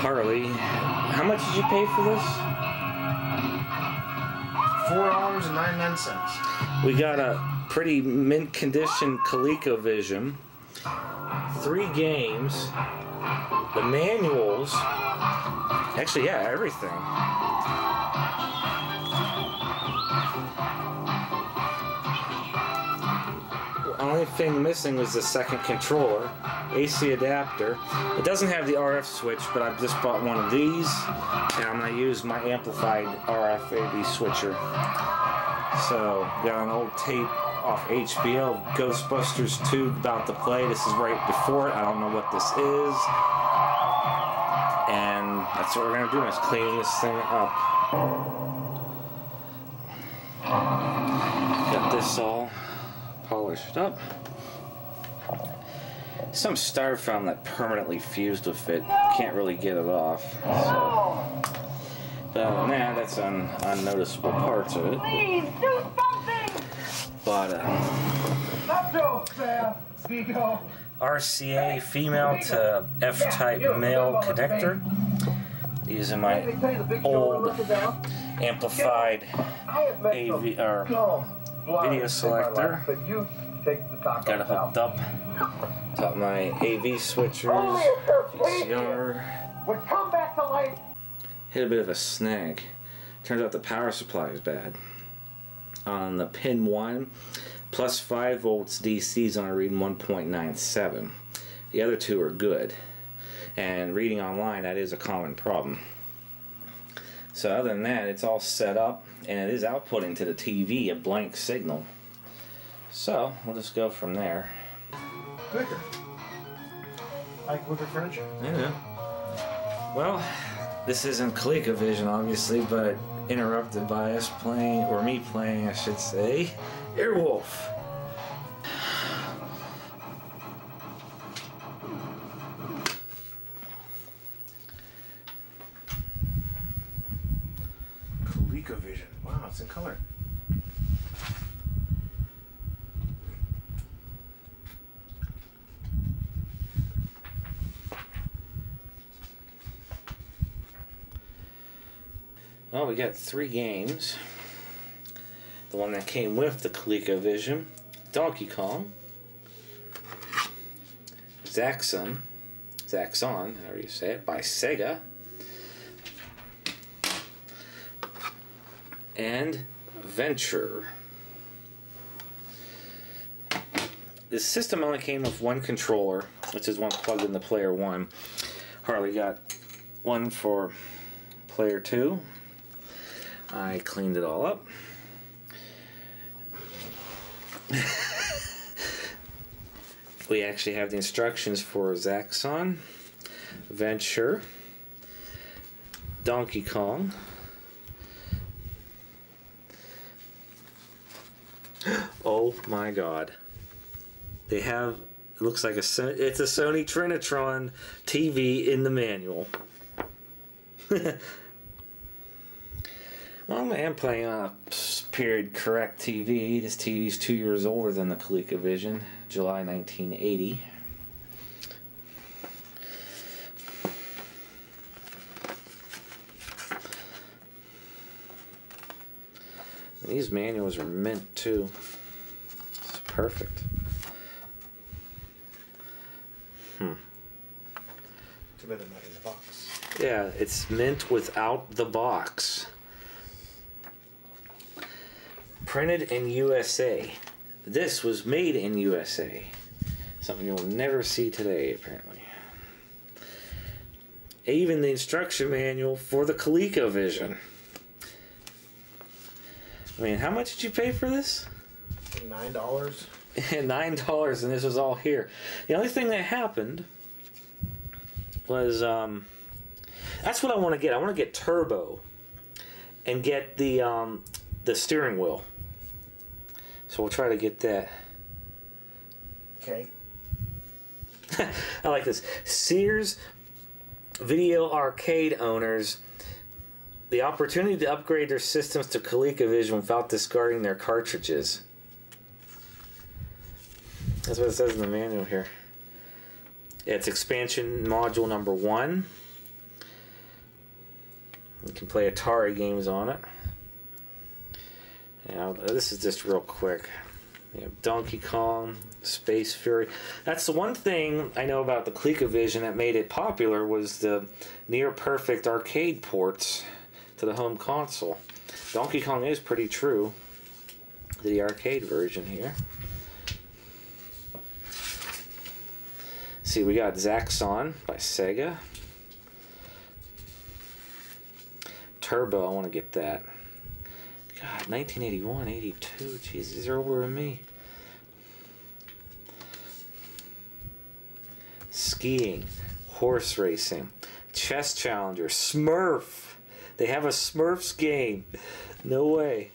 Harley, how much did you pay for this? Four dollars and ninety nine cents. We got a pretty mint condition ColecoVision. Three games. The manuals. Actually, yeah, everything. Only thing missing was the second controller, AC adapter. It doesn't have the RF switch, but I just bought one of these, and I'm gonna use my amplified RF AV switcher. So, got an old tape off HBO, Ghostbusters 2 about to play. This is right before it. I don't know what this is. And that's what we're gonna do, is clean this thing up. Got this all polished up. Some styrofoam that permanently fused with it. Can't really get it off. So. But other than that, that's un unnoticeable parts of it. Please do something! But uh, Not so fast, Vigo. RCA female to F-type male connector. Using my old amplified AV or video selector. Take the top Got it hooked up. Got my AV switchers, VCR. Would come back to life. Hit a bit of a snag. Turns out the power supply is bad. On the pin 1, plus 5 volts DC is only reading 1.97. The other two are good. And reading online, that is a common problem. So other than that, it's all set up and it is outputting to the TV a blank signal. So we'll just go from there. Wicker. Like wicker furniture. Yeah. Well, this isn't ColecoVision, obviously, but interrupted by us playing, or me playing, I should say, Airwolf. ColecoVision. Wow, it's in color. Well, we got three games. The one that came with the ColecoVision, Donkey Kong, Zaxxon, Zaxxon, however you say it, by Sega, and Venture. The system only came with one controller, which is one plugged into player one. Harley got one for player two. I cleaned it all up. we actually have the instructions for Zaxxon, Venture, Donkey Kong. Oh my god. They have it looks like a it's a Sony Trinitron TV in the manual. Well, I am playing on a period correct TV. This TV is two years older than the ColecoVision, July 1980. These manuals are mint too. It's perfect. Hmm. Too bad they're not in the box. Yeah, it's mint without the box. Printed in USA. This was made in USA. Something you'll never see today, apparently. Even the instruction manual for the ColecoVision. I mean, how much did you pay for this? Nine dollars. nine dollars, and this was all here. The only thing that happened was um, that's what I want to get. I want to get turbo and get the um, the steering wheel. So we'll try to get that. Okay. I like this. Sears Video Arcade owners the opportunity to upgrade their systems to ColecoVision without discarding their cartridges. That's what it says in the manual here. It's expansion module number one. You can play Atari games on it. Now, this is just real quick. You have Donkey Kong, Space Fury. That's the one thing I know about the ColecoVision that made it popular was the near perfect arcade ports to the home console. Donkey Kong is pretty true to the arcade version here. See, we got Zaxxon by Sega. Turbo, I want to get that. God, 1981, 82. Jesus, they're older than me. Skiing, horse racing, chess challenger, Smurf. They have a Smurfs game. No way.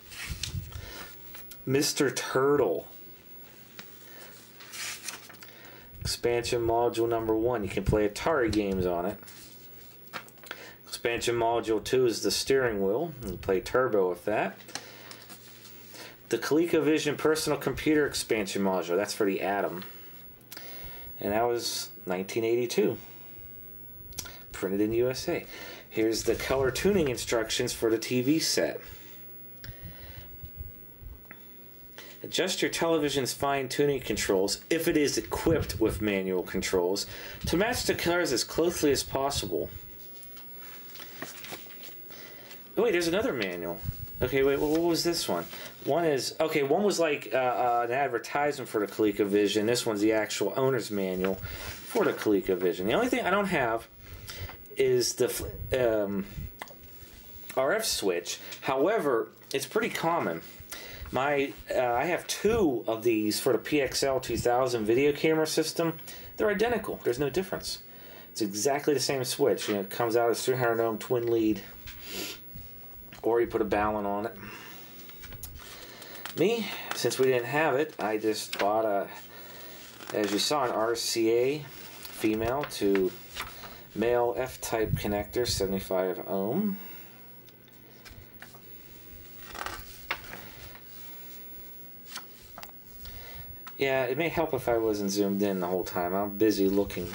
Mr. Turtle. Expansion module number one. You can play Atari games on it. Expansion module two is the steering wheel. You can play turbo with that. The ColecoVision personal computer expansion module. That's for the Adam. And that was 1982. Printed in USA. Here's the color tuning instructions for the TV set. Adjust your television's fine tuning controls, if it is equipped with manual controls, to match the colors as closely as possible. Oh, wait, there's another manual. Okay, wait, what was this one? One is okay. One was like uh, uh, an advertisement for the ColecoVision. This one's the actual owner's manual for the ColecoVision. The only thing I don't have is the um, RF switch. However, it's pretty common. My uh, I have two of these for the PXL 2000 video camera system. They're identical. There's no difference. It's exactly the same switch. You know, it comes out as 300 ohm twin lead, or you put a balun on it. Me, since we didn't have it, I just bought a, as you saw, an RCA female to male F-type connector, 75 ohm. Yeah, it may help if I wasn't zoomed in the whole time. I'm busy looking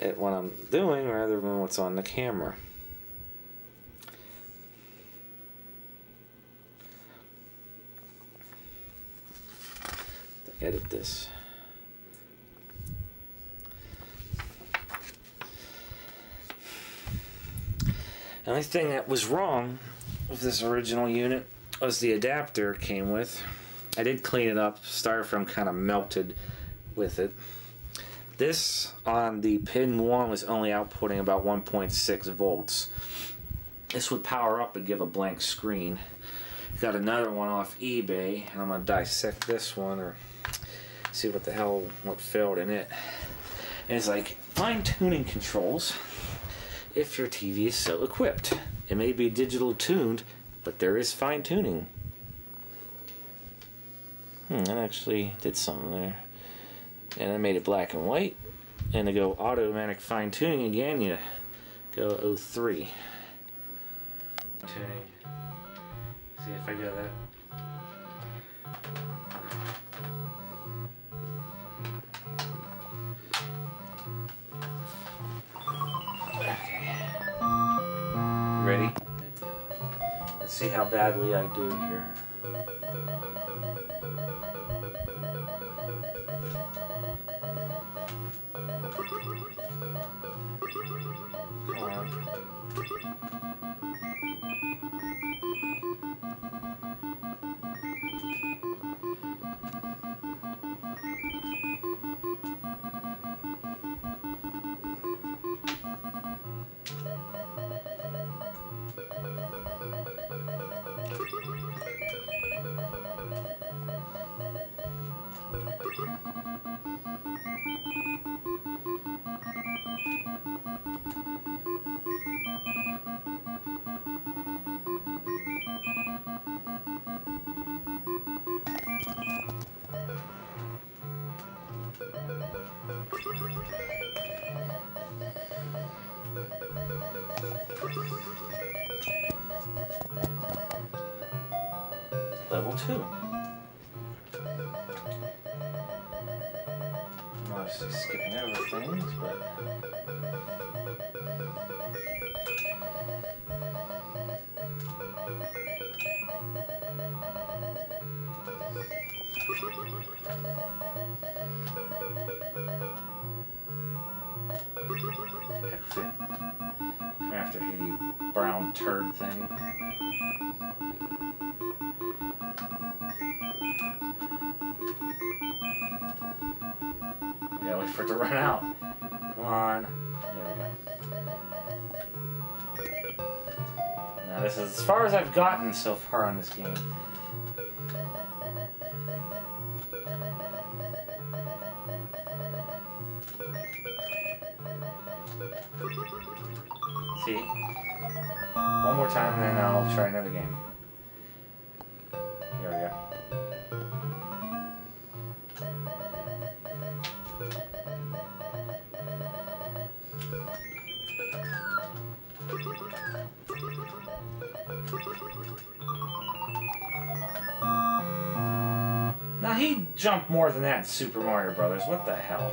at what I'm doing rather than what's on the camera. To edit this. The only thing that was wrong with this original unit was the adapter came with. I did clean it up. Styrofoam kind of melted with it. This on the pin 1 was only outputting about 1.6 volts. This would power up and give a blank screen. Got another one off eBay, and I'm going to dissect this one or see what the hell what failed in it. And it's like fine tuning controls if your TV is so equipped. It may be digital tuned, but there is fine tuning. Hmm, that actually did something there. And I made it black and white. And to go automatic fine tuning again, you go 03. Tuning. See if I go that. See how badly I do here. level 2. I'm obviously skipping over things, but... After he brown turd thing. Yeah, wait for it to run out. Come on. There we go. Now this is as far as I've gotten so far on this game. See? One more time, and then I'll try another game. He jumped more than that in Super Mario Brothers. What the hell?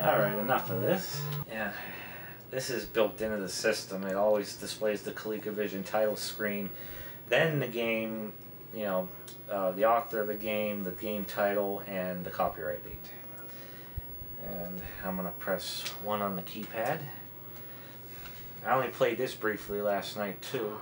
Alright, enough of this. Yeah, this is built into the system. It always displays the ColecoVision title screen, then the game, you know, uh, the author of the game, the game title, and the copyright date. And I'm going to press 1 on the keypad. I only played this briefly last night, too.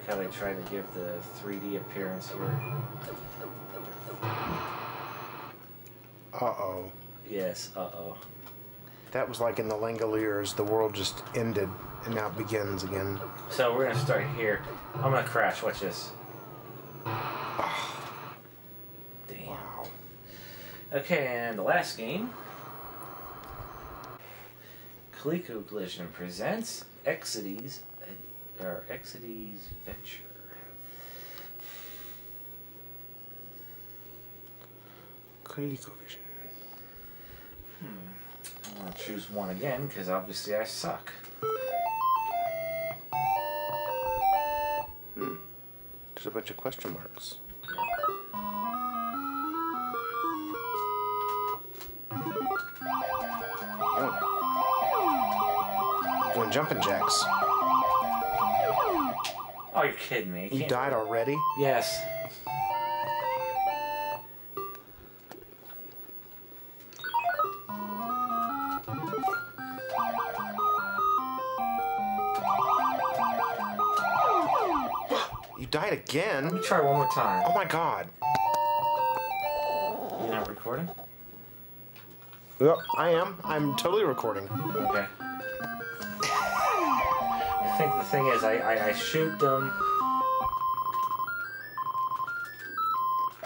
Like how they try to give the 3D appearance here. Uh oh. Yes, uh oh. That was like in the Langoliers. The world just ended and now it begins again. So we're gonna start here. I'm gonna crash. Watch this. Damn. Wow. Okay, and the last game. ColecoVision presents Exidy's or Exidy's Venture. ColecoVision. I'm gonna choose one again because obviously I suck. Hmm. There's a bunch of question marks. Oh. I'm doing jumping jacks. Oh, you're kidding me. You died already? Yes. You died again? Let me try one more time. Oh my god. You're not recording? Yep, I am. I'm totally recording. Okay. The thing is, I, I, I shoot them.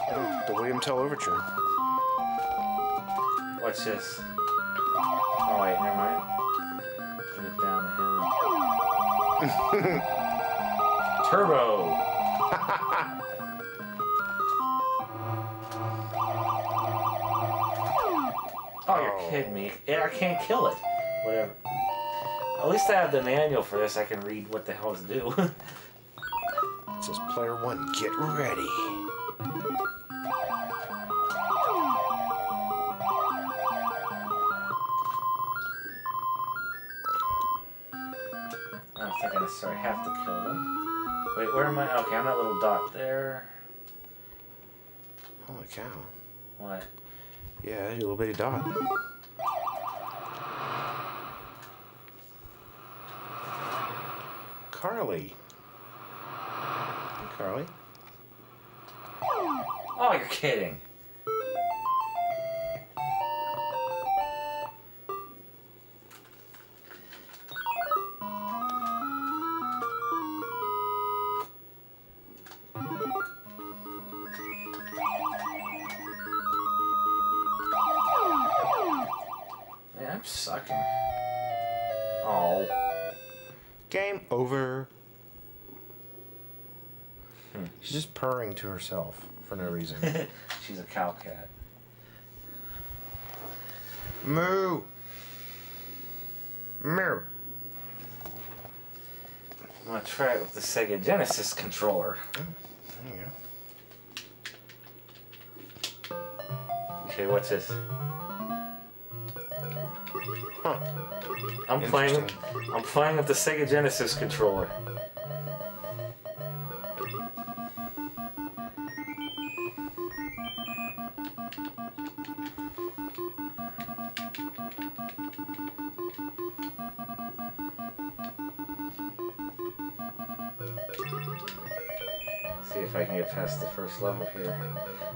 Oh, the William Tell Overture. What's this? Oh, wait, never mind. Put it down the hill. Turbo! Oh, you're Oh. kidding me. Yeah, I can't kill it. Whatever. At least I have the manual for this. I can read what the hell to do. It says player one, get ready. I don't think I necessarily have to kill them. Wait, where am I? Okay, I'm that little dot there. Holy cow. What? Yeah, your little bitty dot. Carly. Hey, Carly. Oh, you're kidding. Man, I'm sucking. Oh. Game over. Hmm. She's just purring to herself for no reason. She's a cow cat. Moo. Moo. I'm gonna try it with the Sega Genesis controller. There you go. Okay, what's this? Huh. I'm playing. I'm playing with the Sega Genesis controller. See if I can get past the first level here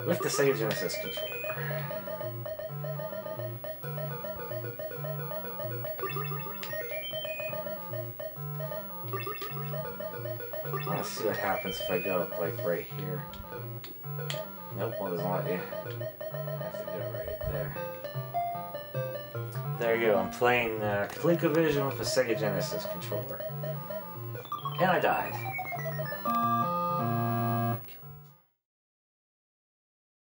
with the Sega Genesis controller. To see what happens if I go like right here. Nope, well doesn't let you. I have to go right there. There you go. I'm playing uh, ColecoVision with a Sega Genesis controller, and I died.